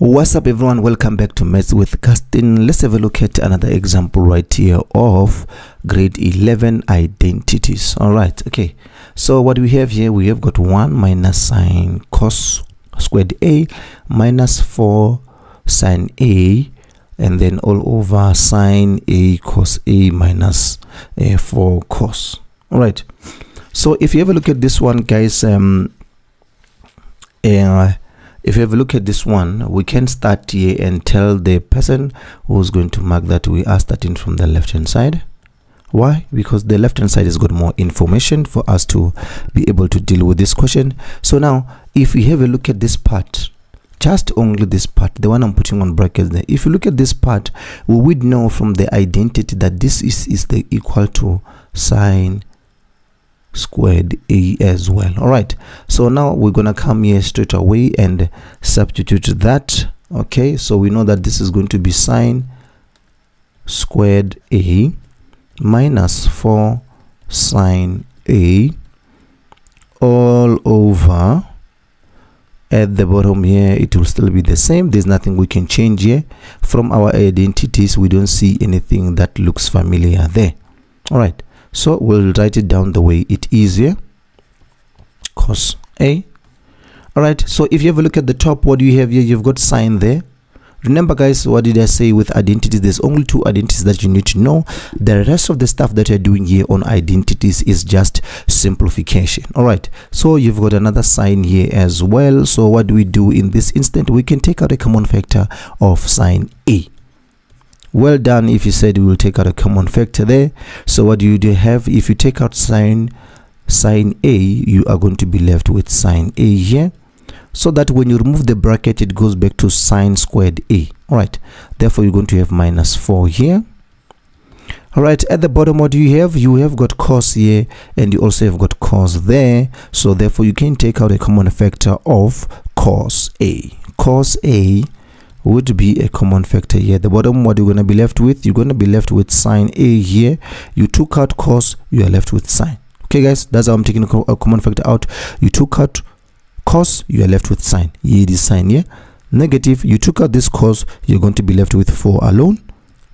What's up everyone, welcome back to Maths with Gustin. Let's have a look at another example right here of grade 11 identities. Alright, okay. So what we have here, we have got 1 minus sine cos squared A minus 4 sine A and then all over sine A cos A minus uh, 4 cos. Alright. So if you a look at this one guys, um, uh, if you have a look at this one we can start here and tell the person who's going to mark that we are starting from the left hand side. Why? Because the left hand side has got more information for us to be able to deal with this question. So now if we have a look at this part just only this part the one i'm putting on brackets there if you look at this part we would know from the identity that this is is the equal to sine squared a as well. All right. So now we're gonna come here straight away and substitute that. Okay. So we know that this is going to be sine squared a minus 4 sine a all over. At the bottom here it will still be the same. There's nothing we can change here. From our identities we don't see anything that looks familiar there. All right so we'll write it down the way it is here cos a. All right so if you have a look at the top what do you have here? You've got sine there. Remember guys what did i say with identities? There's only two identities that you need to know. The rest of the stuff that you're doing here on identities is just simplification. All right so you've got another sine here as well. So what do we do in this instant? We can take out a common factor of sine a well done if you said we will take out a common factor there. So what do you do have? If you take out sine sine a you are going to be left with sine a here. So that when you remove the bracket it goes back to sine squared a. All right therefore you're going to have minus 4 here. All right at the bottom what do you have? You have got cos here and you also have got cos there. So therefore you can take out a common factor of cos a. Cos a would be a common factor here. The bottom what you're going to be left with you're going to be left with sine a here. You took out cos you are left with sine okay guys that's how i'm taking a common factor out. You took out cos you are left with sine here it is sine here negative you took out this cos you're going to be left with 4 alone.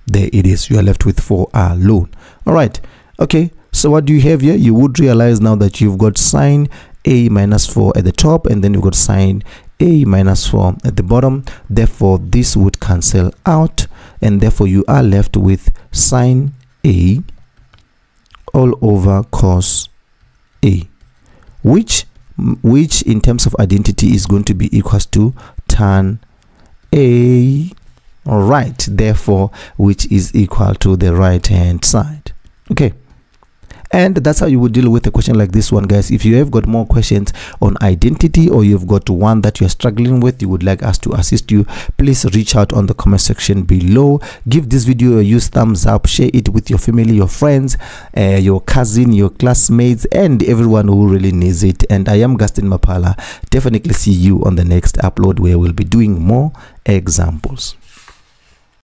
There it is you are left with 4 alone. All right okay so what do you have here? You would realize now that you've got sine a minus 4 at the top and then you've got sine a minus 4 at the bottom. Therefore this would cancel out and therefore you are left with sine a all over cos a which which in terms of identity is going to be equals to tan a. Right therefore which is equal to the right hand side. Okay and that's how you would deal with a question like this one guys. If you have got more questions on identity or you've got one that you're struggling with you would like us to assist you please reach out on the comment section below. Give this video a use thumbs up. Share it with your family your friends uh, your cousin your classmates and everyone who really needs it. And i am Gustin Mapala. Definitely see you on the next upload where we'll be doing more examples